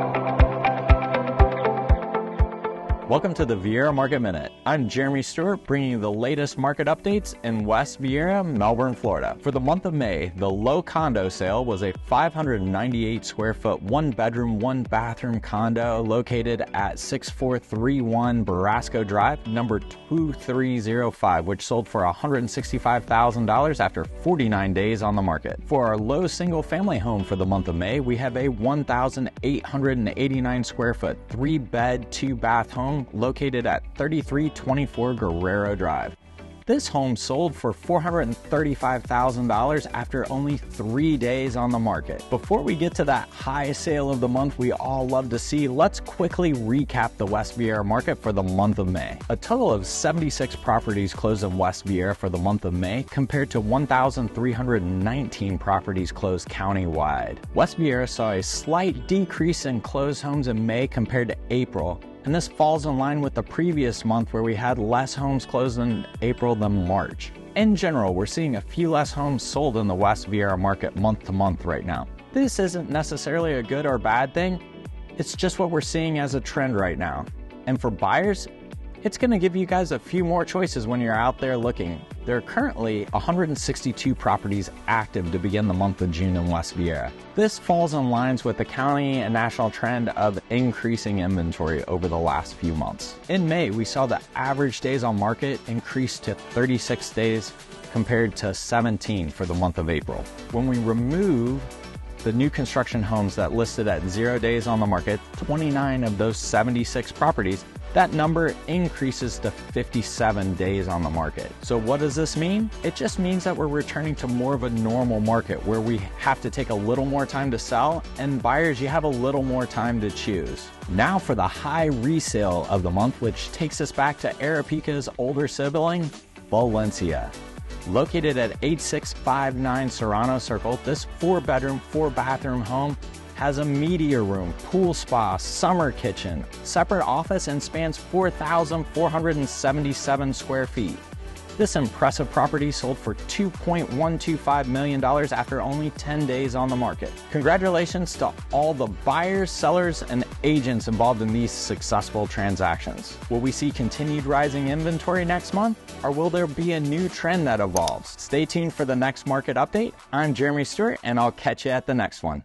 thank you Welcome to the Viera Market Minute. I'm Jeremy Stewart, bringing you the latest market updates in West Viera, Melbourne, Florida. For the month of May, the low condo sale was a 598 square foot, one bedroom, one bathroom condo located at 6431 Borasco Drive, number 2305, which sold for $165,000 after 49 days on the market. For our low single family home for the month of May, we have a 1,889 square foot, three bed, two bath home located at 3324 Guerrero Drive. This home sold for $435,000 after only three days on the market. Before we get to that high sale of the month we all love to see, let's quickly recap the West Viera market for the month of May. A total of 76 properties closed in West Viera for the month of May, compared to 1,319 properties closed countywide. West Viera saw a slight decrease in closed homes in May compared to April, and this falls in line with the previous month where we had less homes closed in April than March. In general, we're seeing a few less homes sold in the West Viera market month to month right now. This isn't necessarily a good or bad thing, it's just what we're seeing as a trend right now. And for buyers, it's going to give you guys a few more choices when you're out there looking. There are currently 162 properties active to begin the month of June in West Viera. This falls in lines with the county and national trend of increasing inventory over the last few months. In May, we saw the average days on market increase to 36 days compared to 17 for the month of April. When we remove the new construction homes that listed at zero days on the market, 29 of those 76 properties that number increases to 57 days on the market. So, what does this mean? It just means that we're returning to more of a normal market where we have to take a little more time to sell, and buyers, you have a little more time to choose. Now, for the high resale of the month, which takes us back to Arapica's older sibling, Valencia. Located at 8659 Serrano Circle, this four bedroom, four bathroom home has a media room, pool spa, summer kitchen, separate office, and spans 4,477 square feet. This impressive property sold for $2.125 million after only 10 days on the market. Congratulations to all the buyers, sellers, and agents involved in these successful transactions. Will we see continued rising inventory next month, or will there be a new trend that evolves? Stay tuned for the next market update. I'm Jeremy Stewart, and I'll catch you at the next one.